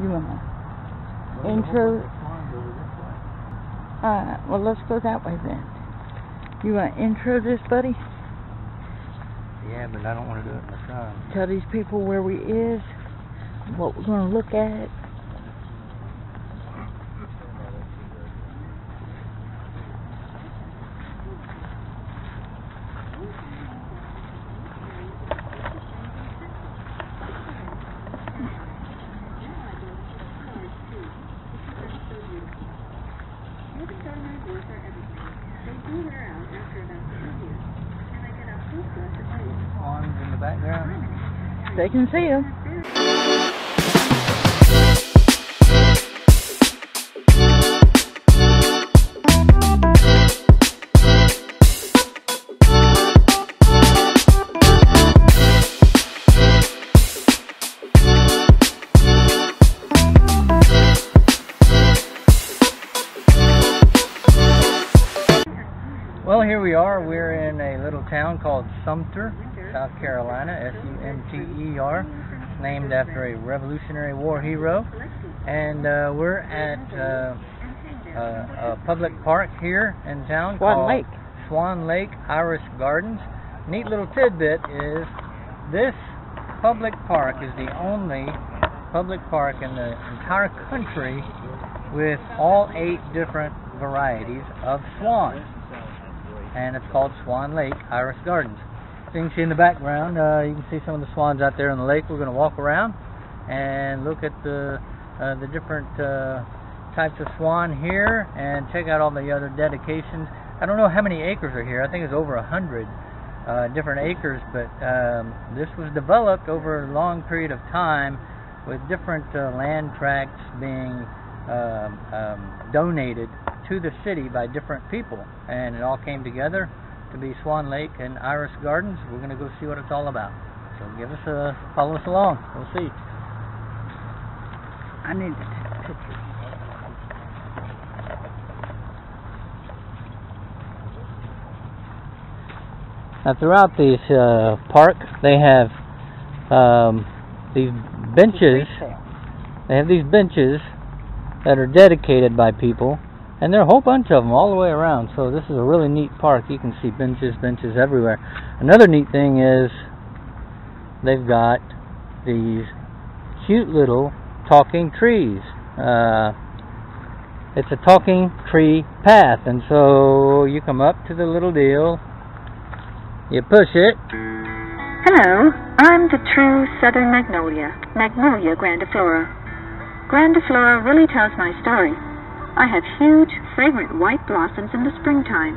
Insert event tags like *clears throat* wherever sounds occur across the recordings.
You want to intro? Alright, uh, well let's go that way then. You want to intro this, buddy? Yeah, but I don't want to do it in the sun. Tell these people where we is, what we're going to look at. Swans in the They can see them. Well, here we are. We're in a little town called Sumter, South Carolina, S-U-M-T-E-R, named after a Revolutionary War hero. And uh, we're at uh, uh, a public park here in town Swan called Lake. Swan Lake Iris Gardens. Neat little tidbit is this public park is the only public park in the entire country with all eight different varieties of swans and it's called Swan Lake Iris Gardens. You can see in the background, uh, you can see some of the swans out there in the lake. We're going to walk around and look at the uh, the different uh, types of swan here and check out all the other dedications. I don't know how many acres are here. I think it's over a hundred uh, different acres, but um, this was developed over a long period of time with different uh, land tracts being um, um, donated to the city by different people, and it all came together to be Swan Lake and Iris Gardens. We're going to go see what it's all about. So give us a follow us along. We'll see. I need to take a picture. Now, throughout this uh, park, they have um, these benches. They have these benches that are dedicated by people, and there are a whole bunch of them all the way around. So this is a really neat park. You can see benches, benches everywhere. Another neat thing is they've got these cute little talking trees. Uh, it's a talking tree path, and so you come up to the little deal, you push it, Hello, I'm the true southern magnolia, Magnolia grandiflora. Grandiflora really tells my story. I have huge, fragrant white blossoms in the springtime.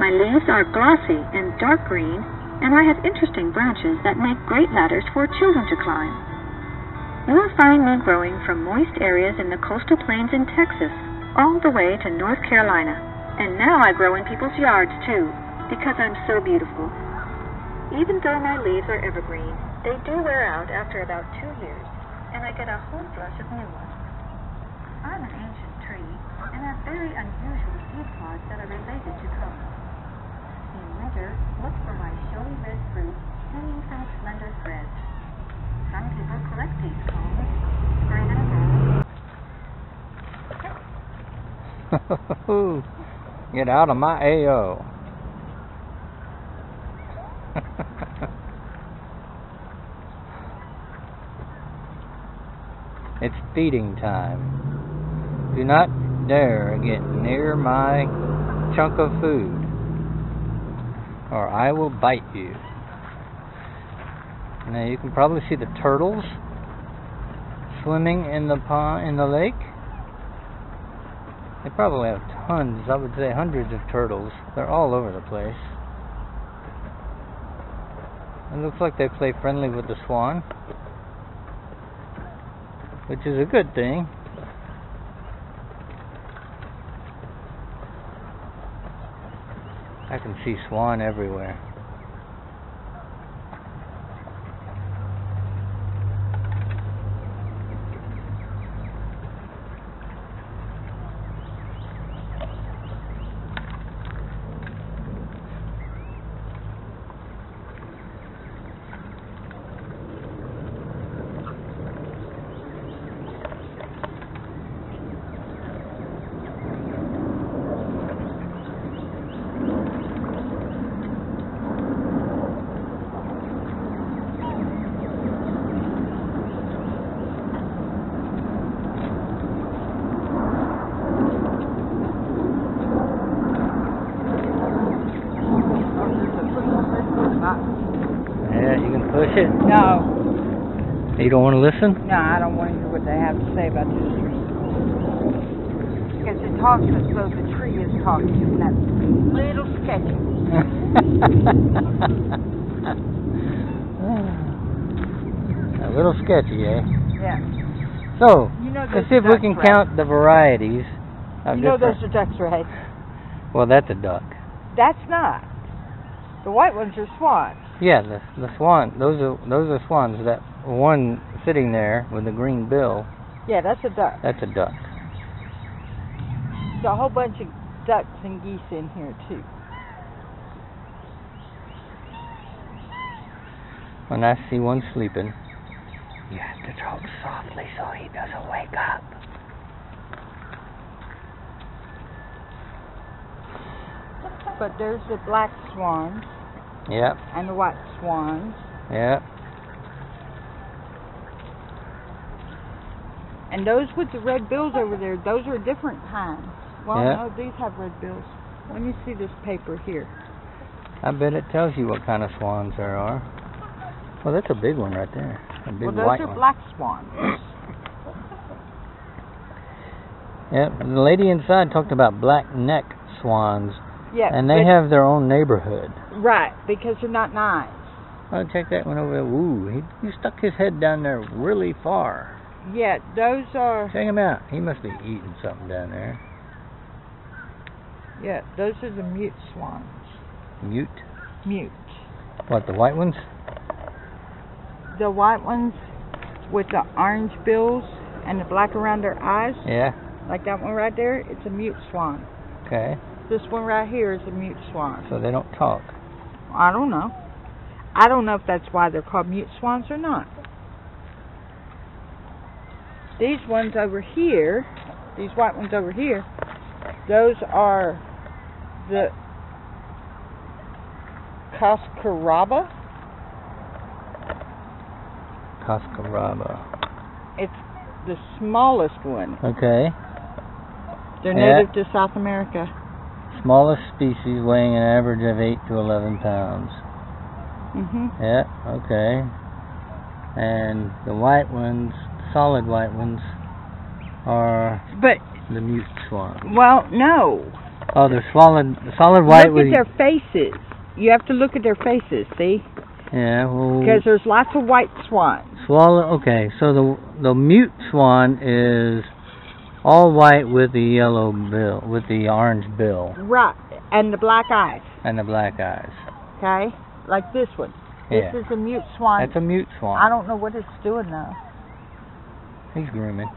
My leaves are glossy and dark green, and I have interesting branches that make great ladders for children to climb. You will find me growing from moist areas in the coastal plains in Texas all the way to North Carolina. And now I grow in people's yards too, because I'm so beautiful. Even though my leaves are evergreen, they do wear out after about two years, and I get a whole flush of new ones. I'm an ancient and have very unusual seed pods that are related to cones. In winter, look for my showy red fruit hanging from slender threads. Some people collect these cones, spray them *laughs* Get out of my AO. *laughs* it's feeding time. Do not dare get near my chunk of food, or I will bite you. Now you can probably see the turtles swimming in the pond in the lake. They probably have tons, I would say hundreds of turtles. They're all over the place. It looks like they play friendly with the swan, which is a good thing. I can see swan everywhere. You don't want to listen? No, I don't want to hear what they have to say about this tree. Because it talks as though the tree is talking, and that's a little sketchy. *laughs* A little sketchy, eh? Yeah. So, You know let's see if we can right? count the varieties You know those are ducks, right? Well, that's a duck. That's not. The white ones are swans. Yeah, the the swan. Those are those are swans. That one sitting there with the green bill. Yeah, that's a duck. That's a duck. There's a whole bunch of ducks and geese in here too. When I see one sleeping, you have to talk softly so he doesn't wake up. But there's the black swans Yep, and the white swans. yep. And those with the red bills over there, those are different kinds. Well, Yeah. no, these have red bills. Let me see this paper here. I bet it tells you what kind of swans there are. Well, that's a big one right there. A big well, those white are one. black swans. Yep. And the lady inside talked about black neck swans, Yeah. and they but- have their own neighborhood. right because they're not nice. Oh, check that one over there. Woo, he, he stuck his head down there really far. Yeah, those are. Check him out. He must be eating something down there. Yeah, those are the mute swans. Mute. Mute. What, the white ones? The white ones with the orange bills and the black around their eyes, Yeah. like that one right there, it's a mute swan. Okay. This one right here is a mute swan. So they don't talk. I don't know. I don't know if that's why they're called mute swans or not. These ones over here, these white ones over here, those are the Coscoroba. Coscoroba. It's the smallest one. Okay. They're Yeah. native to South America. Smallest species weighing an average of 8 to 11 pounds. Mhm. Yeah, okay. And the white ones, solid white ones, are But the mute swan. well, no. Oh, they're solid, solid white look at their faces. You have to look at their faces, see? yeah, well. Because there's lots of white swans. Swallow. Okay, so the the mute swan is all white with the yellow bill, with the orange bill Right. And the black eyes, and the black eyes. okay? Like this one. Yeah. This is a mute swan. that's a mute swan. I don't know what it's doing though, He's grooming.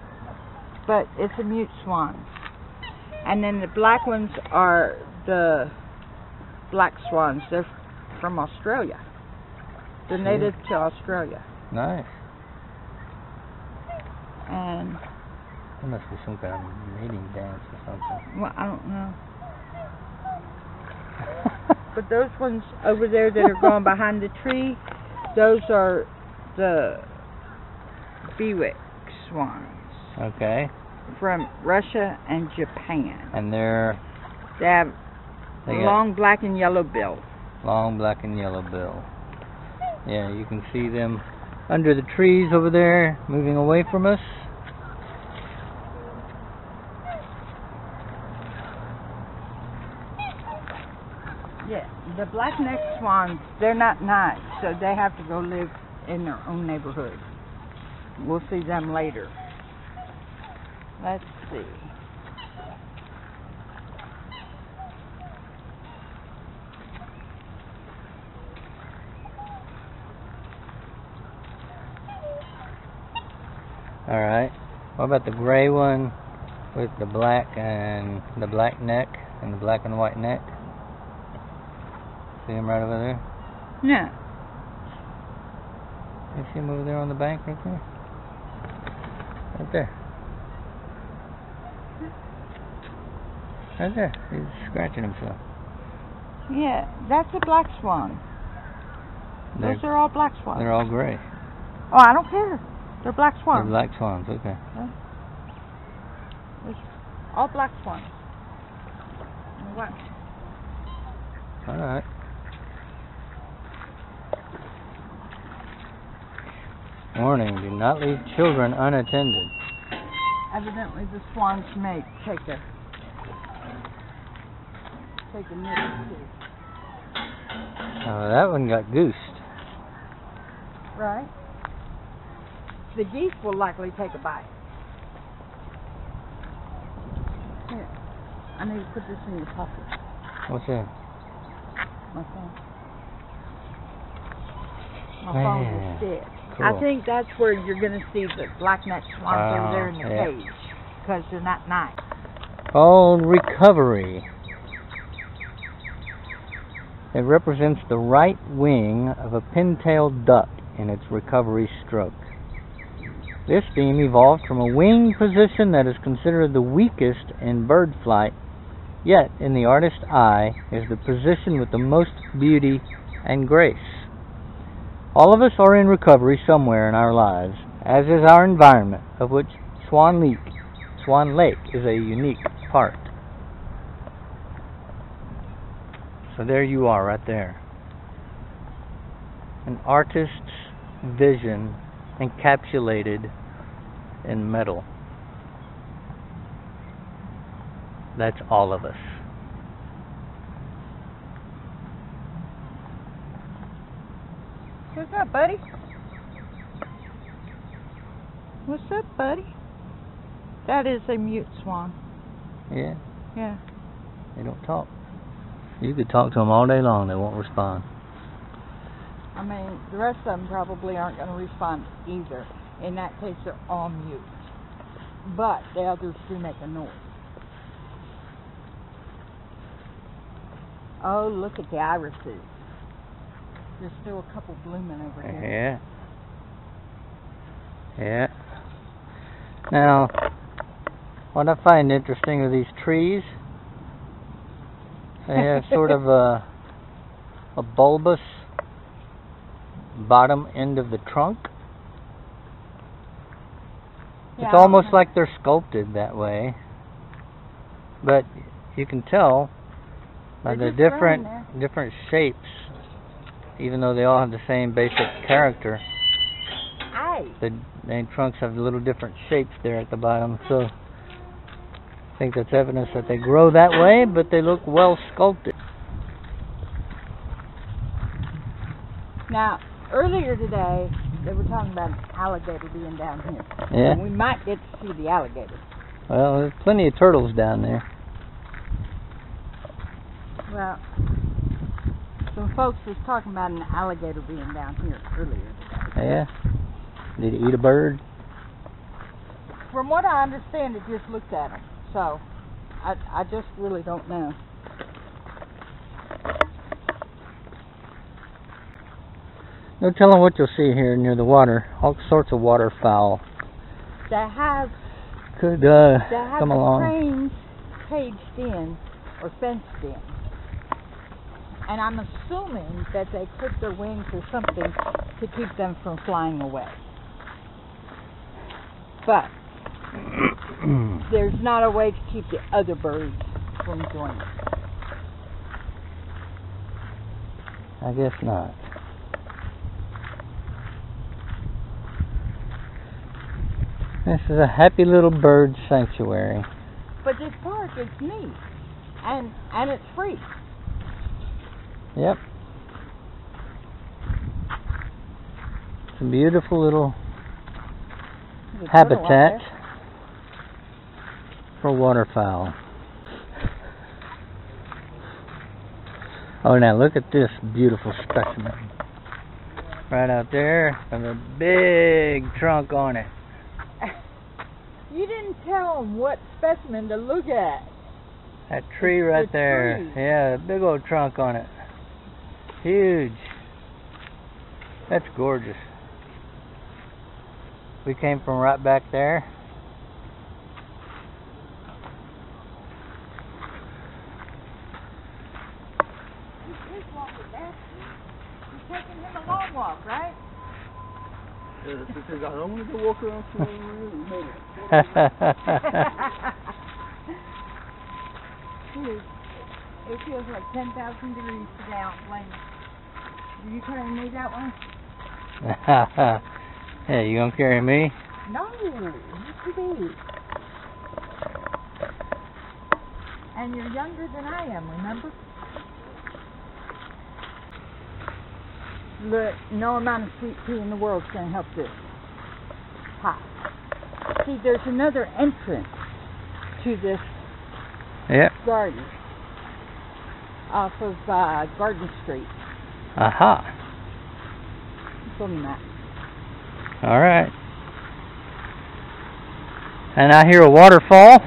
but it's a mute swan. And then the black ones are the black swans. They're from Australia. They're Yeah. native to Australia. Nice. And There must be some kind of mating dance or something. well, I don't know. *laughs* But those ones over there that are going behind the tree, those are the Bewick swans okay, from Russia and Japan. and they're They have they long black and yellow bill. long black and yellow bill. Yeah, you can see them under the trees over there, moving away from us. Yeah, the black necked swans, they're not nice, so they have to go live in their own neighborhood. We'll see them later. Let's see. All right. What about the gray one with the black and the black neck and the black and white neck? See him right over there? Yeah. You see him over there on the bank right there? Right there. Right there. He's scratching himself. Yeah, that's a black swan. They're, Those are all black swans. they're all gray. Oh, I don't care. They're black swans. They're black swans, okay. All black swans. What? All right. Warning, do not leave children unattended. Evidently the swans may take a take a nip too. Oh, that one got goosed. Right? The geese will likely take a bite. Here. I need to put this in your pocket, What's that? my phone. My phone is dead. Cool. I think that's where you're going to see the black-necked swans over ah, there in the yeah. cage. Because they're not nice. called recovery. It represents the right wing of a pin-tailed duck in its recovery stroke. This theme evolved from a wing position that is considered the weakest in bird flight, yet in the artist's eye is the position with the most beauty and grace. All of us are in recovery somewhere in our lives, as is our environment, of which Swan Lake Swan Lake is a unique part. So there you are, right there. An artist's vision encapsulated in metal. That's all of us. What's up, buddy? What's up, buddy? That is a mute swan. Yeah, Yeah. they don't talk. You could talk to them all day long, they won't respond. I mean, the rest of them probably aren't going to respond either. In that case, they're all mute. But the others do make a noise. Oh, look at the irises. There's still a couple blooming over here. Yeah. Yeah. Now, what I find interesting are these trees. They have sort of a a bulbous bottom end of the trunk. Yeah, it's almost like they're sculpted that way. But you can tell by They're the different different shapes, even though they all have the same basic character. The main trunks have little different shapes there at the bottom, so I think that's evidence that they grow that way, but they look well sculpted. Now, earlier today, they were talking about an alligator being down here. Yeah. And we might get to see the alligator. Well, there's plenty of turtles down there. Well, some folks was talking about an alligator being down here earlier. Yeah. Did he eat a bird? From what I understand, it just looked at him. So, I I just really don't know. No telling what you'll see here near the water. All sorts of waterfowl They have could uh, they have come along. cranes caged in or fenced in. And I'm assuming that they clip their wings or something to keep them from flying away. But *clears throat* there's not a way to keep the other birds from joining. I guess not. This is a happy little bird sanctuary. But this park is neat, and and it's free. Yep. It's a beautiful little a habitat for waterfowl. Oh, now look at this beautiful specimen. Right out there, with a big trunk on it. *laughs* You didn't tell them what specimen to look at. That tree It's right the there. tree. Yeah, a big old trunk on it. Huge. That's gorgeous. We came from right back there. You take walk with. You're taking him a long walk, right? Yeah, *laughs* because I don't want to go walk around for a minute. *laughs* It feels like 10,000 degrees today out playing. Are you telling me that one? *laughs* Hey, you gonna carry me? No, you big. And you're younger than I am, remember? Look, no amount of sweet tea in the world can help this pie. See, there's another entrance to this Yep. garden off of uh, Garden Street. Aha. It's on the map. All right. And I hear a waterfall.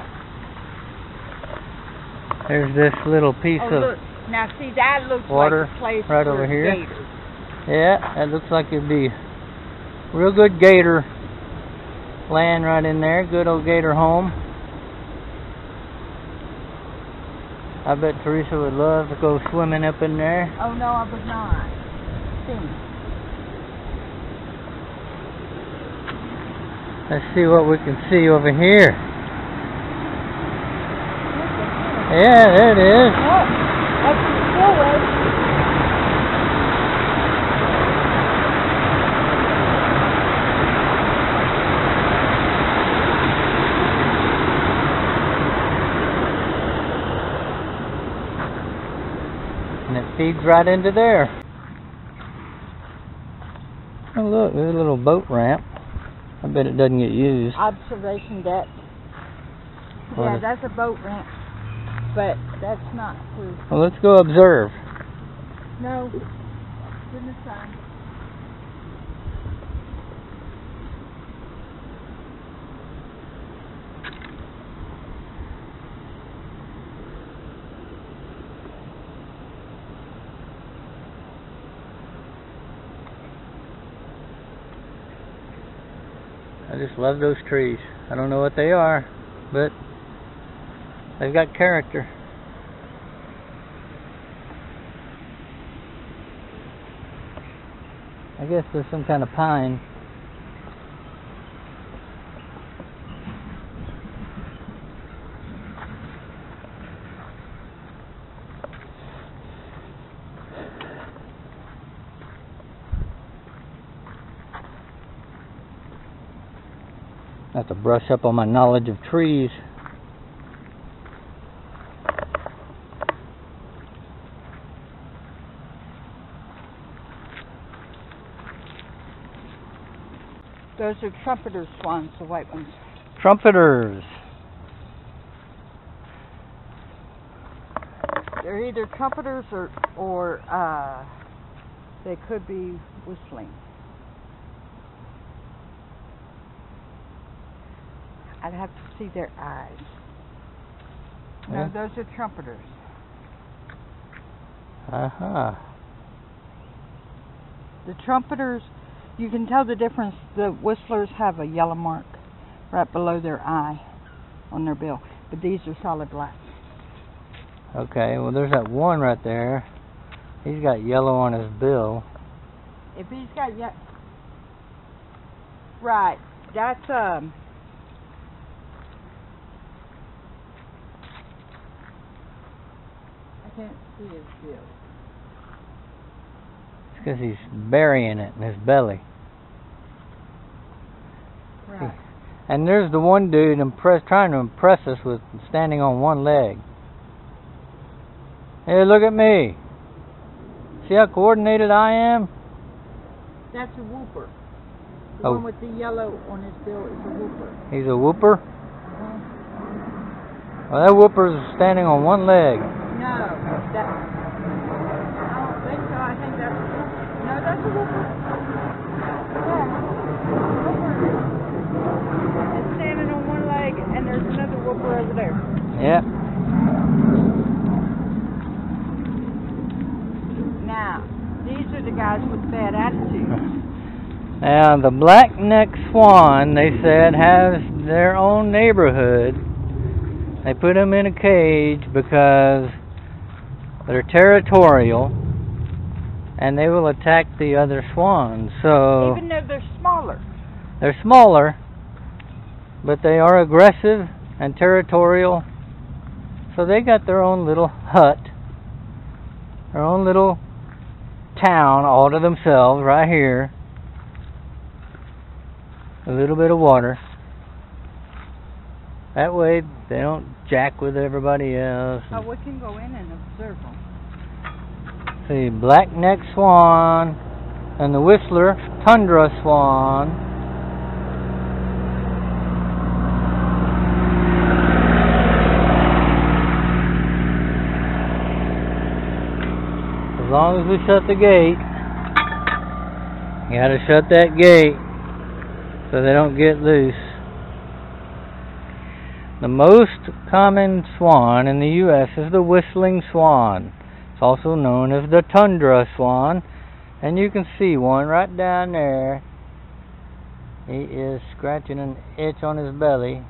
There's this little piece Oh, of look. Now, see, that looks water like a place right over here. gators. yeah. That looks like it'd be real good gator land right in there. Good old gator home. I bet Theresa would love to go swimming up in there. Oh, no, I would not. See. Let's see what we can see over here. Yeah, there it is. Oh, that's the spillway. And it feeds right into there. Oh look, there's a little boat ramp. I bet it doesn't get used. Observation deck. What Yeah, that's a boat ramp. But that's not for. Well, let's go observe. No. In the sun. I just love those trees. I don't know what they are, but they've got character. I guess there's some kind of pine. Have to brush up on my knowledge of trees. Those are trumpeter swans, the white ones. Trumpeters. They're either trumpeters or, or uh, they could be whistling. I'd have to see their eyes. No, Yeah. those are trumpeters. Uh-huh. The trumpeters, you can tell the difference. The whistlers have a yellow mark right below their eye on their bill, but these are solid black. Okay, well there's that one right there. He's got yellow on his bill. If he's got yet, right, that's um. Can't see his bill. It's because he's burying it in his belly. Right. And there's the one dude impress, trying to impress us with standing on one leg. Hey, look at me. See how coordinated I am? That's a whooper. The Oh. one with the yellow on his bill is a whooper. He's a whooper. Uh-huh. Well, that whooper's standing on one leg. No, that. I don't think so. I think that's. No, that's a whooper. Yeah. Whooper. It's standing on one leg, and there's another whooper over there. Yeah. Now, these are the guys with bad attitudes. Now, the black neck swan, they said, has their own neighborhood. They put them in a cage because they're territorial and they will attack the other swans. So Even though they're smaller. they're smaller, but they are aggressive and territorial. So they got their own little hut, their own little town all to themselves right here. a little bit of water. That way they don't jack with everybody else. Oh, we can go in and observe them. See, black-necked swan and the whistler tundra swan. As long as we shut the gate, you gotta shut that gate so they don't get loose. The most common swan in the U.S. is the whistling swan. It's also known as the tundra swan, and you can see one right down there. He is scratching an itch on his belly,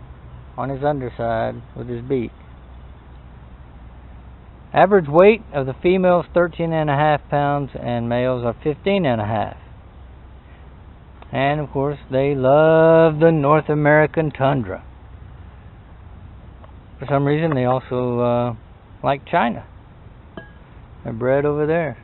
on his underside, with his beak. Average weight of the females 13 and a half pounds and males are 15 and a half. And of course, they love the North American tundra. For some reason, they also uh, like China. They're bred over there.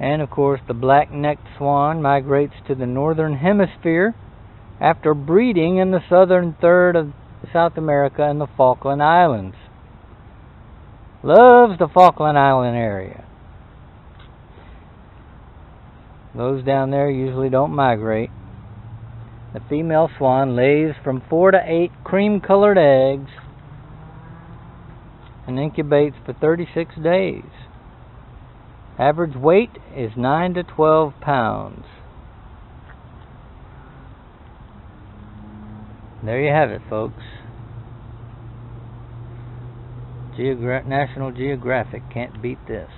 And of course, the black-necked swan migrates to the northern hemisphere after breeding in the southern third of South America and the Falkland Islands. Loves the Falkland Island area. Those down there usually don't migrate. The female swan lays from four to eight cream colored eggs and incubates for 36 days. Average weight is 9 to 12 pounds. There you have it, folks. Geogra- National Geographic can't beat this.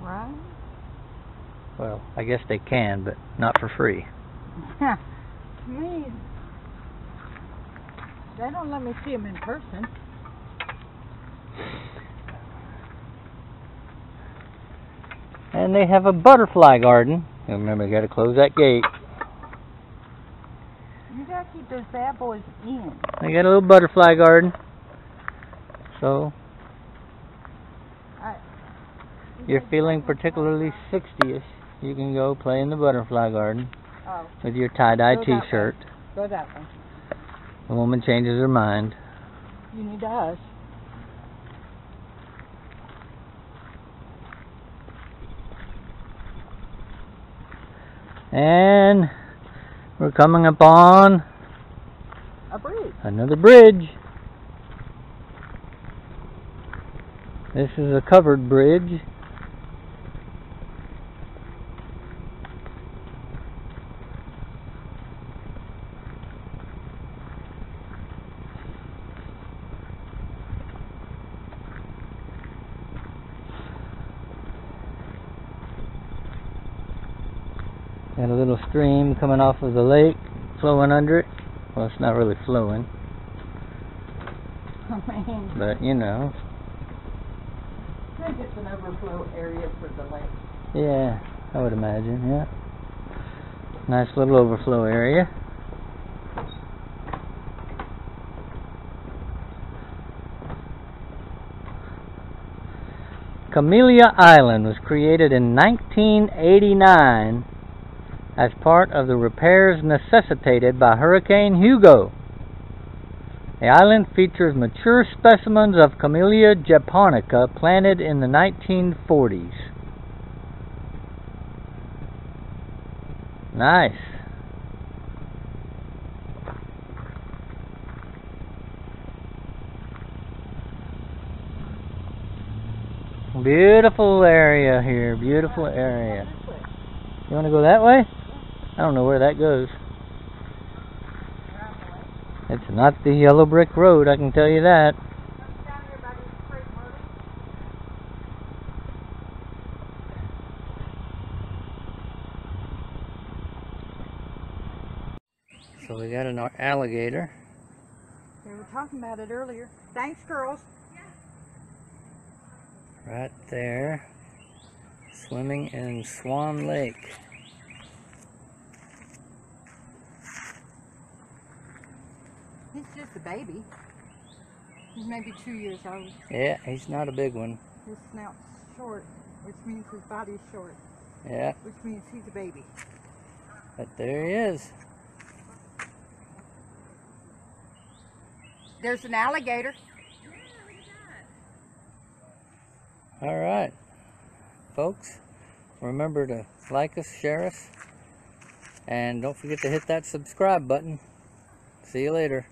Right? Well, I guess they can, but not for free. *laughs* to me, they don't let me see them in person. And they have a butterfly garden. Remember, you got to close that gate. You gotta keep those bad boys in. They got a little butterfly garden. So, I- you're feeling particularly 60ish, you can go play in the butterfly garden Oh, with your tie-dye Go that way. t-shirt. go that way. The woman changes her mind. You need to hush. And we're coming upon A bridge. another bridge. This is a covered bridge. Got a little stream coming off of the lake, flowing under it. Well, it's not really flowing, *laughs* I mean, but you know. I think it's an overflow area for the lake. Yeah, I would imagine, yeah. Nice little overflow area. Camellia Island was created in 1989 as part of the repairs necessitated by Hurricane Hugo. The island features mature specimens of Camellia japonica planted in the 1940s. Nice. Beautiful area here. Beautiful area. You want to go that way? I don't know where that goes. It's not the yellow brick road, I can tell you that. So we got an alligator. We were talking about it earlier. Thanks, girls. right there swimming in Swan Lake. He's just a baby. He's maybe two years old. Yeah, he's not a big one. His snout's short, which means his body's short, Yeah, which means he's a baby. but there he is. There's an alligator. All right, folks, remember to like us, share us, and don't forget to hit that subscribe button. See you later.